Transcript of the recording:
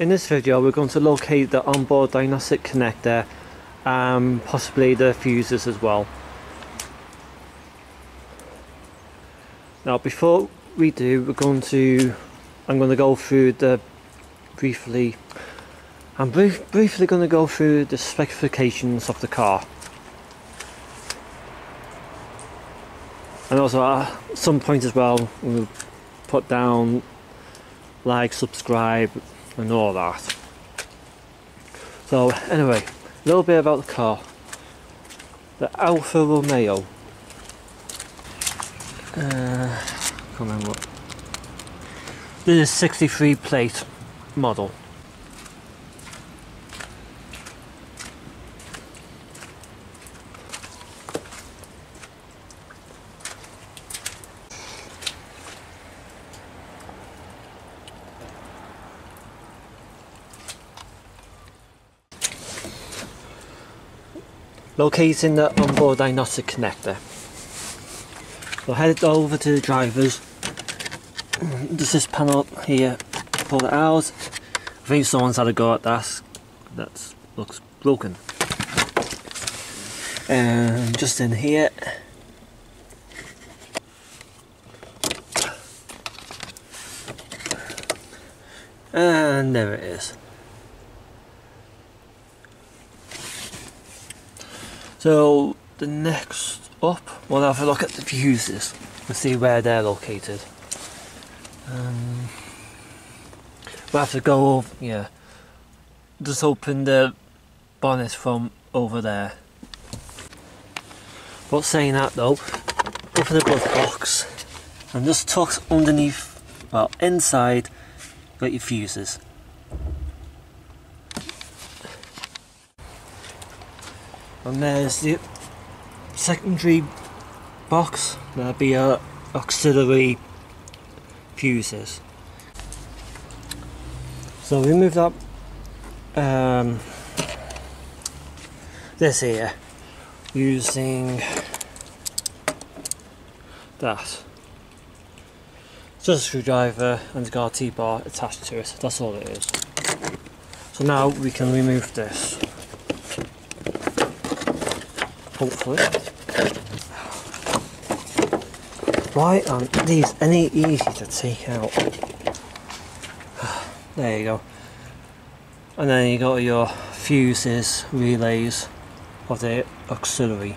In this video we're going to locate the onboard diagnostic connector and possibly the fuses as well. Now before we do we're going to I'm going to go through the briefly I'm brief, briefly going to go through the specifications of the car and also at some point as well we'll put down like subscribe and all that. So anyway, a little bit about the car. The Alfa Romeo. Uh, can't remember. This is 63 plate model. Locating the onboard diagnostic connector. We'll head over to the drivers. There's this panel up here, pull it out. I think someone's had a go at that. That looks broken. And just in here. And there it is. So the next up, we'll have a look at the fuses and see where they're located. Um, we'll have to go over, yeah, just open the bonnet from over there. But saying that though, open the glove box and just tuck underneath, well inside, got your fuses. And there's the secondary box there'll be a auxiliary fuses. So we moved up um, this here using that. Just a screwdriver and it's got a T-bar attached to it that's all it is. So now we can remove this hopefully. Why aren't these any easy to take out? There you go. And then you got your fuses, relays of the auxiliary